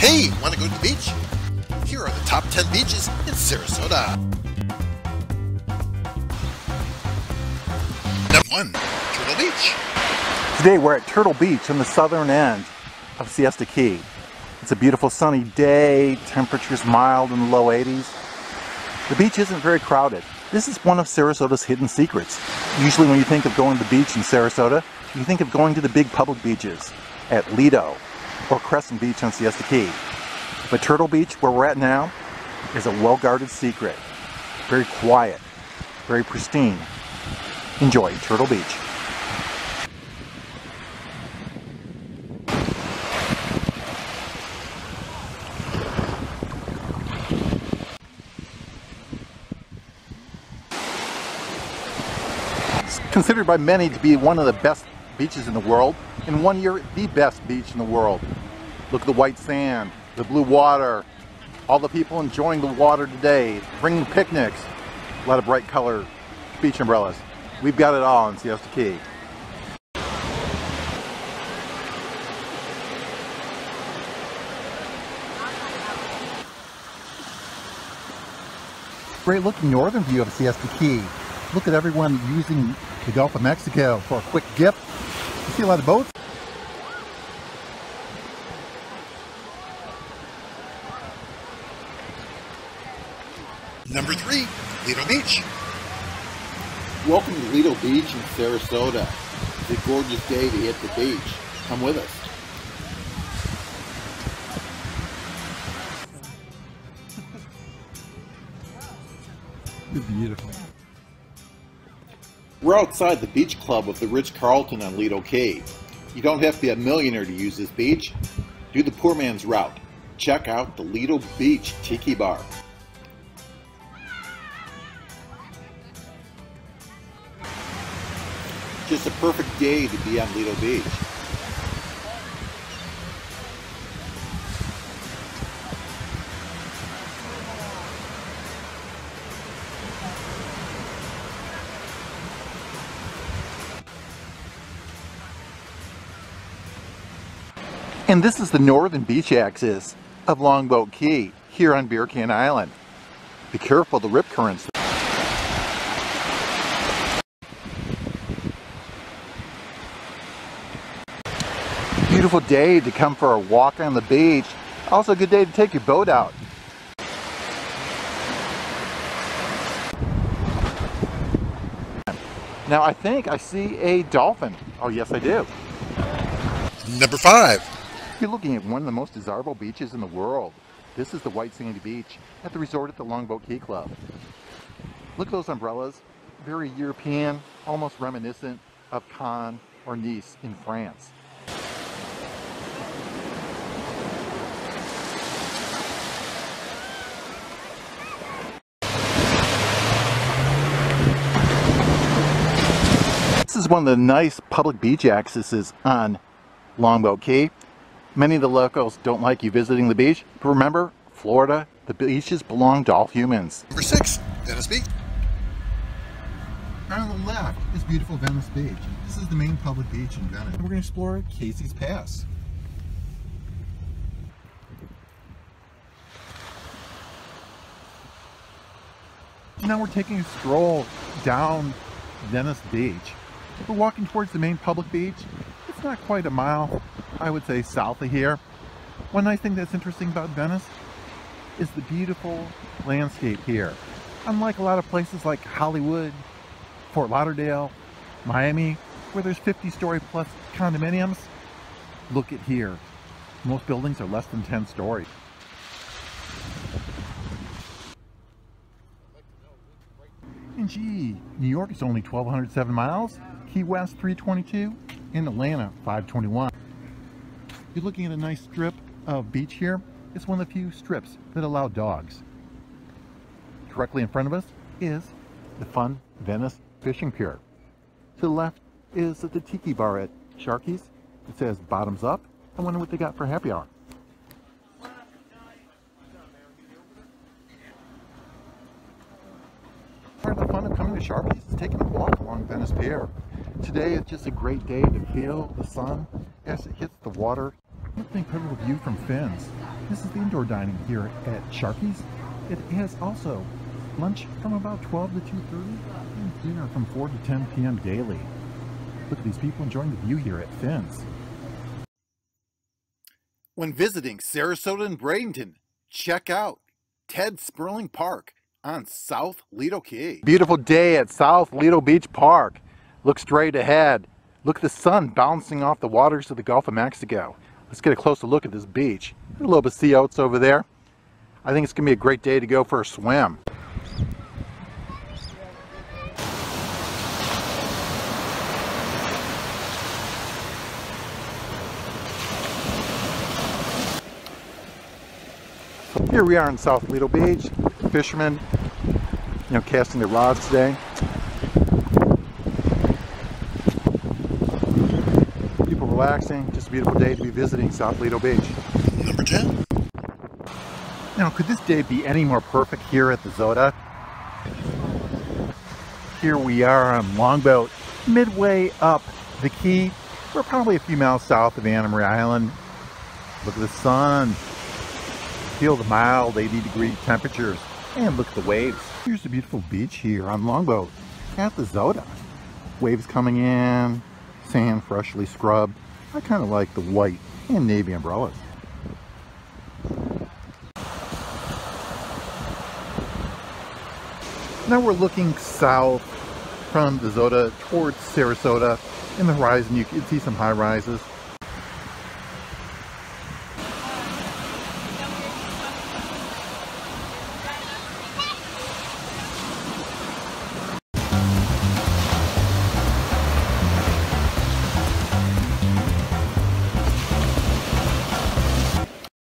Hey, want to go to the beach? Here are the top 10 beaches in Sarasota. Number 1. Turtle Beach. Today we're at Turtle Beach on the southern end of Siesta Key. It's a beautiful sunny day, temperatures mild in the low 80s. The beach isn't very crowded. This is one of Sarasota's hidden secrets. Usually when you think of going to the beach in Sarasota, you think of going to the big public beaches at Lido or Crescent Beach on Siesta Key. But Turtle Beach, where we're at now, is a well-guarded secret. Very quiet, very pristine. Enjoy Turtle Beach. considered by many to be one of the best beaches in the world. In one year, the best beach in the world. Look at the white sand, the blue water, all the people enjoying the water today, bringing picnics, a lot of bright color beach umbrellas. We've got it all in Siesta Key. Great looking northern view of Siesta Key. Look at everyone using the Gulf of Mexico for a quick dip. You see a lot of boats. Number 3. Lido Beach. Welcome to Lido Beach in Sarasota. It's a gorgeous day to hit the beach. Come with us. Beautiful. We're outside the beach club of the Ritz-Carlton on Lido Key. You don't have to be a millionaire to use this beach. Do the poor man's route. Check out the Lido Beach Tiki Bar. Just a perfect day to be on Lido Beach. And this is the northern beach axis of Longboat Key here on Beer Can Island. Be careful the rip currents. Beautiful day to come for a walk on the beach. Also a good day to take your boat out. Now I think I see a dolphin. Oh yes I do. Number 5. You're looking at one of the most desirable beaches in the world. This is the White Sandy Beach at the resort at the Longboat Key Club. Look at those umbrellas. Very European, almost reminiscent of Cannes or Nice in France. This is one of the nice public beach accesses on Longboat Key. Many of the locals don't like you visiting the beach, but remember, Florida, the beaches belong to all humans. Number 6. Venice Beach. On the left is beautiful Venice Beach. This is the main public beach in Venice. We're going to explore Casey's Pass. Now we're taking a stroll down Venice Beach. We're walking towards the main public beach. It's not quite a mile I would say south of here. One nice thing that's interesting about Venice is the beautiful landscape here. Unlike a lot of places like Hollywood, Fort Lauderdale, Miami, where there's 50 story plus condominiums, look at here. Most buildings are less than 10 stories. And gee, New York is only 1,207 miles, Key West 322, and Atlanta 521. You're looking at a nice strip of beach here. It's one of the few strips that allow dogs. Directly in front of us is the fun Venice Fishing Pier. To the left is the Tiki Bar at Sharky's. It says bottoms up. I wonder what they got for happy hour. Part of the fun of coming to Sharky's is taking a walk along Venice Pier. Today is just a great day to feel the sun as it hits the water. Look at the incredible view from Finn's. This is the indoor dining here at Sharky's. It has also lunch from about 12 to 2.30 and dinner from 4 to 10 p.m. daily. Look at these people enjoying the view here at Finn's. When visiting Sarasota and Bradenton, check out Ted Sperling Park on South Lido Key. Beautiful day at South Lido Beach Park. Look straight ahead. Look at the sun bouncing off the waters of the Gulf of Mexico. Let's get a closer look at this beach. A little bit of sea oats over there. I think it's going to be a great day to go for a swim. Here we are in South Lido Beach. Fishermen, you know, casting their rods today. People relaxing. Just a beautiful day to be visiting South Lido Beach. Number 10. Now, could this day be any more perfect here at the Zota? Here we are on Longboat, midway up the key. We're probably a few miles south of Anna Maria Island. Look at the sun. Feel the mild 80 degree temperatures. And look at the waves. Here's a beautiful beach here on Longboat at the Zota. Waves coming in, sand freshly scrubbed. I kind of like the white and navy umbrellas. Now we're looking south from Zota towards Sarasota. In the horizon you can see some high rises.